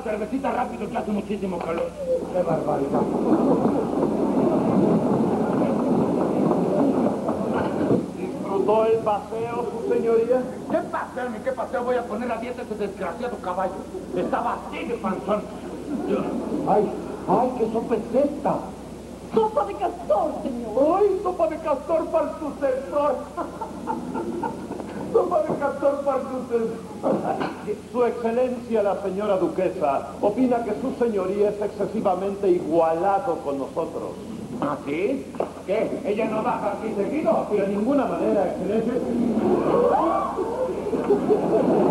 una cervecita rápido que hace muchísimo calor. Qué barbaridad. ¿Disfrutó el paseo, su señoría? ¿Qué paseo, ni qué paseo? Voy a poner a dieta ese desgraciado caballo. Estaba así de panzón. Ay, ay, qué sopa es esta. Sopa de castor, señor. ¡Ay, sopa de castor para el sucesor! sopa de castor para el sucesor. Su excelencia, la señora duquesa, opina que su señoría es excesivamente igualado con nosotros. ¿Ah, sí? ¿Qué? ¿Ella no baja aquí seguido? De ninguna manera, excelencia.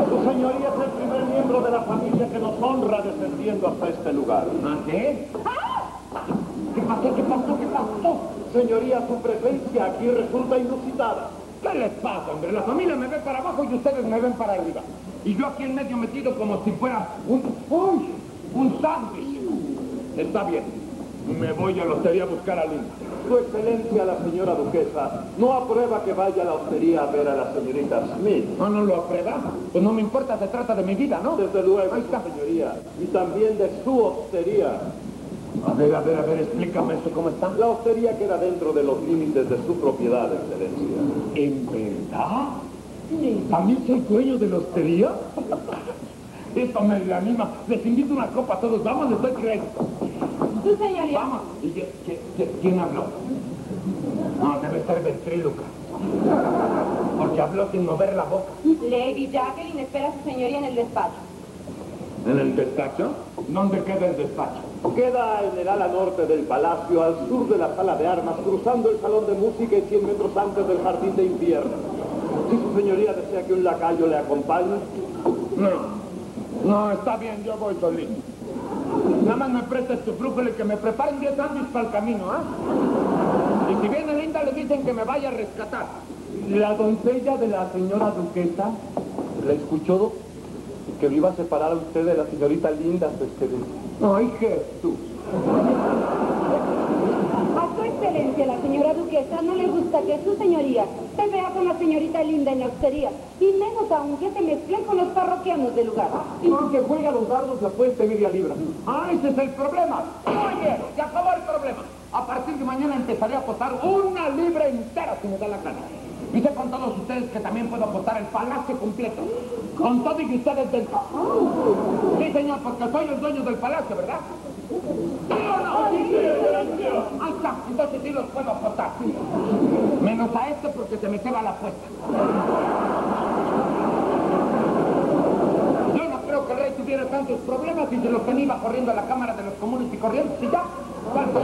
Su señoría es el primer miembro de la familia que nos honra descendiendo hasta este lugar. ¿Ah, sí? ¿Qué pasó? ¿Qué pasó? ¿Qué pasó? Señoría, su presencia aquí resulta inusitada. ¿Qué les pasa, hombre? La familia me ve para abajo y ustedes me ven para arriba. Y yo aquí en medio metido como si fuera un... ¡Uy! Un sándwich. Está bien. Me voy a la hostería a buscar a Linda. Su excelencia, la señora duquesa, no aprueba que vaya a la hostería a ver a la señorita Smith. ¿No, no lo aprueba? Pues no me importa, se trata de mi vida, ¿no? Desde luego, Ahí está. señoría. Y también de su hostería. A ver, a ver, a ver, explícame esto, ¿cómo está? La hostería queda dentro de los límites de su propiedad, excelencia. ¿En verdad? ¿También soy dueño de la hostería? Esto me anima. Les invito una copa a todos. Vamos, les doy crédito. ¿Su señoría? Vamos. ¿Y qué- qué- qué- quién habló? No, debe ser ventríloca. Porque habló sin mover la boca. Lady Jacqueline espera a su señoría en el despacho. ¿En el despacho? ¿Dónde queda el despacho? Queda en el ala norte del palacio, al sur de la sala de armas, cruzando el salón de música y 100 metros antes del jardín de invierno. Si su señoría desea que un lacayo le acompañe. No, no, está bien, yo voy solito. Nada más me prestes tu frújula y que me preparen 10 sándwiches para el camino, ¿ah? Y si viene Linda le dicen que me vaya a rescatar. La doncella de la señora duquesa, ¿la escuchó? Que lo iba a separar a usted de la señorita Linda, su excelencia. Ay, Jesús. A su excelencia, la señora duquesa, no le gusta que su señoría se vea con la señorita linda en la hostería. Y menos aún que se mezclen con los parroquianos del lugar. Y porque juega los dardos la puesta media libra. Ah, ese es el problema. Oye, se acabó el problema. A partir de mañana empezaré a apostar una libra entera si me da la gana. Y sé con todos ustedes que también puedo apostar el palacio completo. Con todo y ustedes dentro. Sí, señor, porque soy el dueño del palacio, ¿verdad? Ahí está, entonces sí los puedo apostar. Menos a este porque se me ceba la apuesta. Yo no creo que el rey tuviera tantos problemas y se los tenía corriendo a la Cámara de los Comunes y Corrientes y ya. ¿Cuánto?